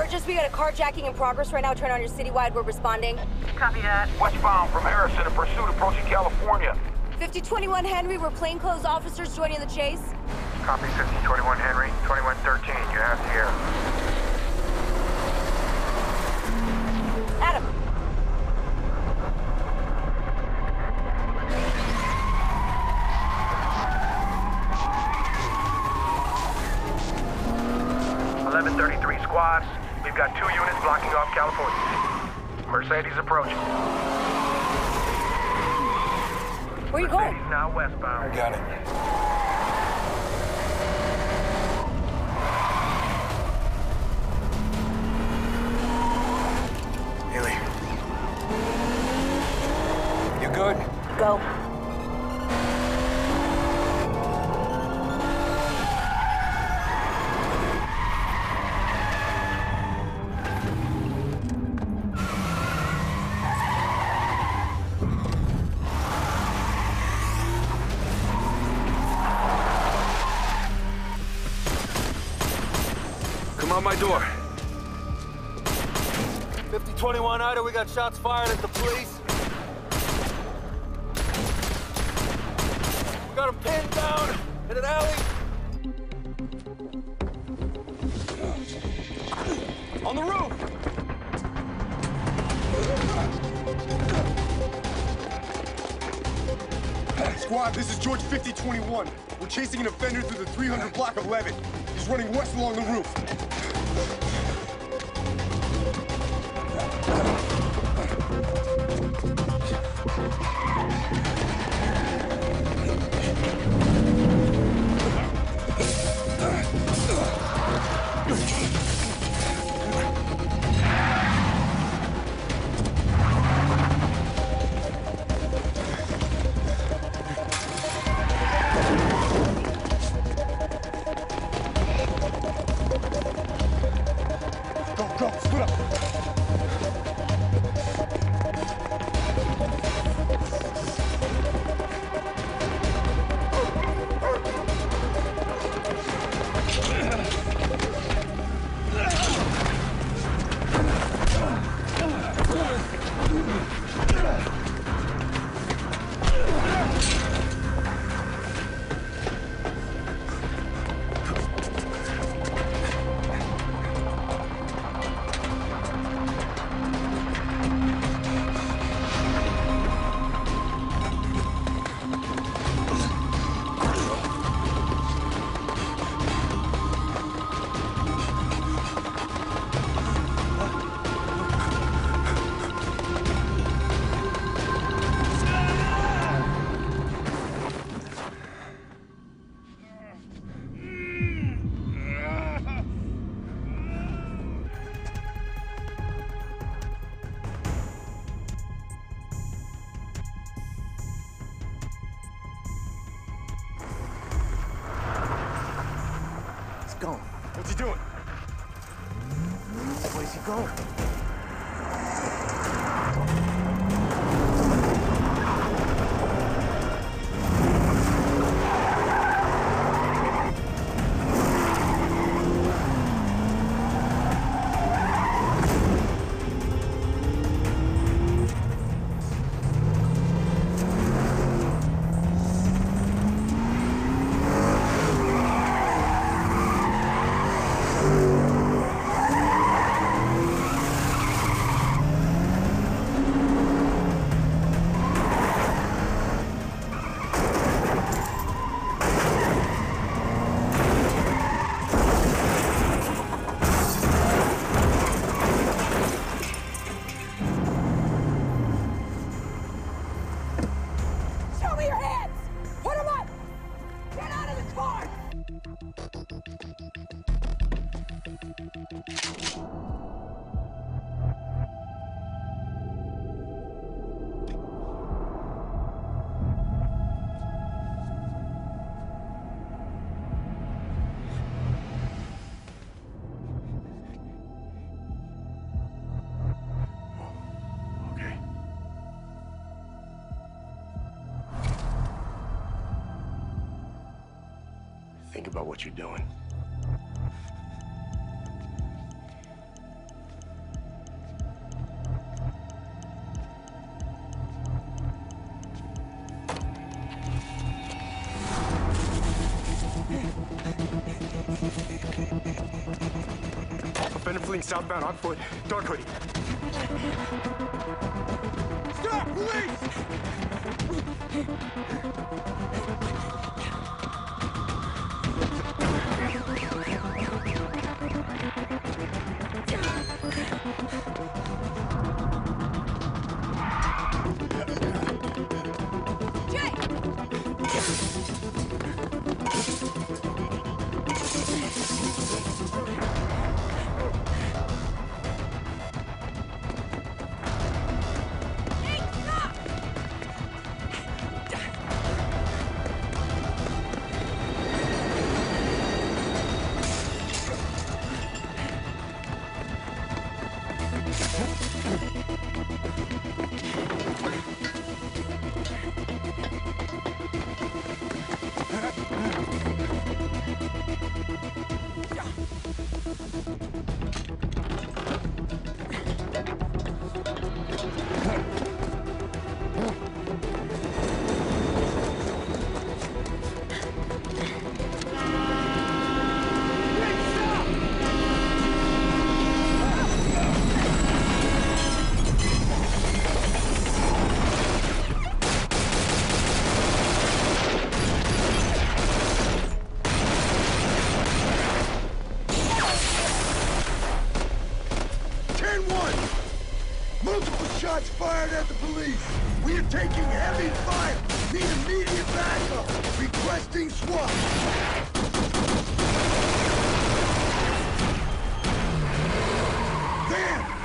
Burgess, we got a carjacking in progress right now. Turn on your citywide. We're responding. Copy that. Westbound from Harrison in pursuit approaching California. 5021 Henry, we're plainclothes officers joining the chase. Copy 5021 Henry. 2113, you have the air. Adam. Eleven thirty-three squads. We've got two units blocking off California. Mercedes approaching. Where you going? Now westbound. Got it. Hailey. You good? Go. On my door. 5021 Ida, we got shots fired at the police. We got him pinned down in an alley. On the roof! Squad, this is George 5021. We're chasing an offender through the 300 block of Leavitt. He's running west along the roof. Go, go, split up. Where's about what you're doing. Offender fleeing southbound on foot. Dark hoodie. Stop! Police! Thank you. gun! Multiple shots fired at the police! We are taking heavy fire! Need immediate backup! Requesting SWAT! Damn!